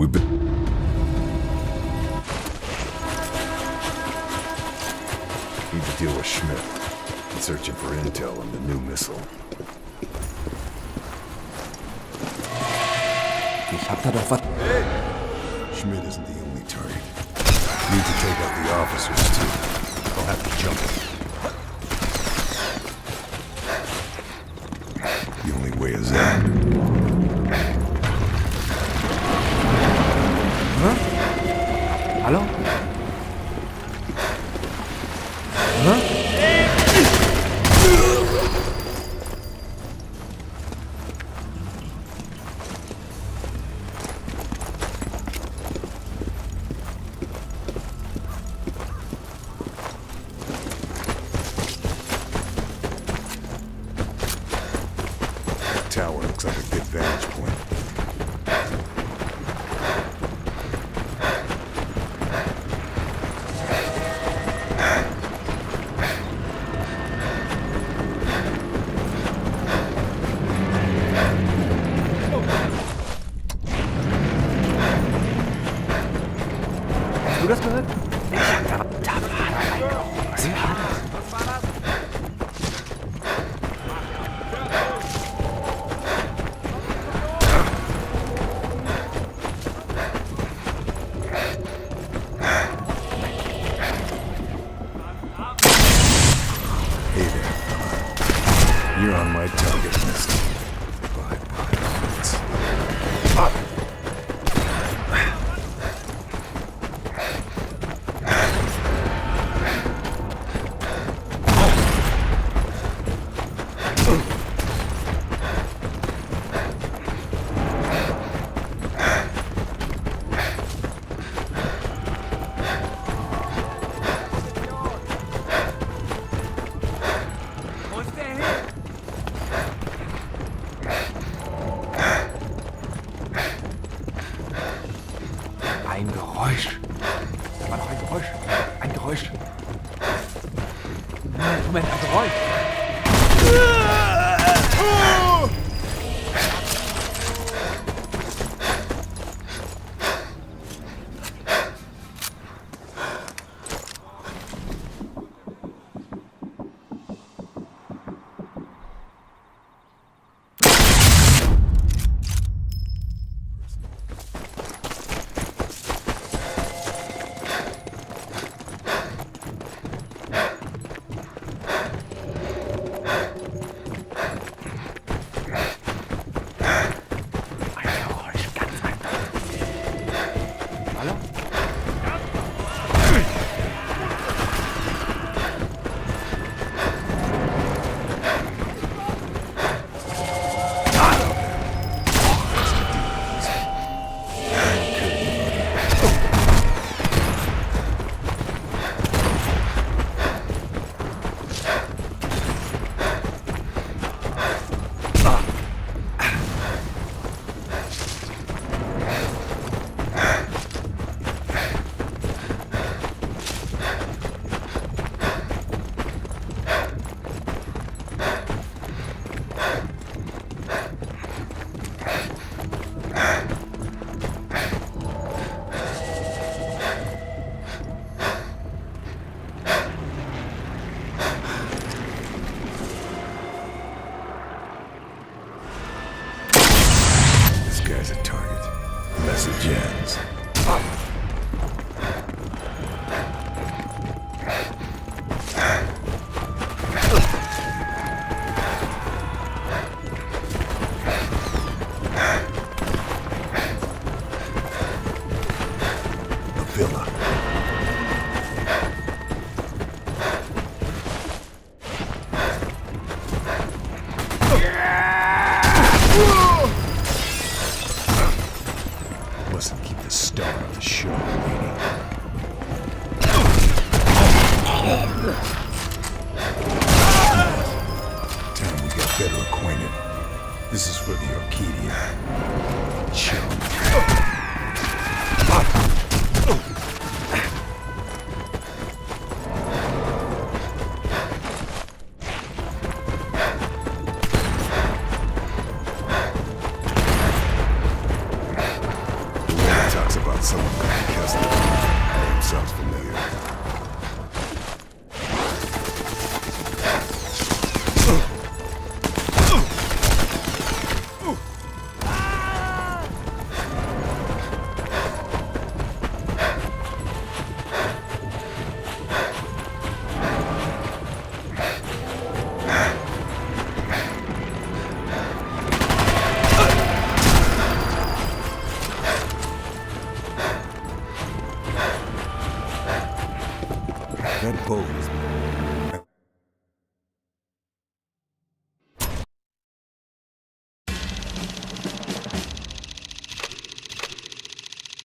We've been... Need to deal with Schmidt. He's searching for intel on the new missile. Ich hab da doch was. Schmidt isn't the only target. Need to take out the officers, too. I'll have to jump. The only way is out. Tower looks like a good vantage point. Resmen. Geräusch. Ein Geräusch. Moment, ein Geräusch. Ein Guy's a target. Message ends. The Mustn't keep the star of the show waiting. Time we got better acquainted. This is for the Orchidia. Chum. That boat is